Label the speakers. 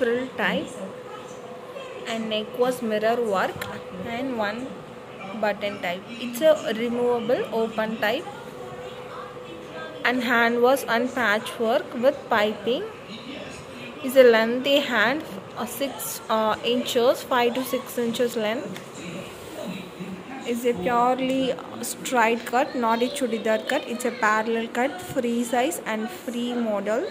Speaker 1: frill type and neck was mirror work and one button type. It's a removable open type and hand was on patchwork with piping. Is a lengthy hand uh, 6 uh, inches 5 to 6 inches length. Is a purely straight cut not a chudidar cut. It's a parallel cut free size and free model.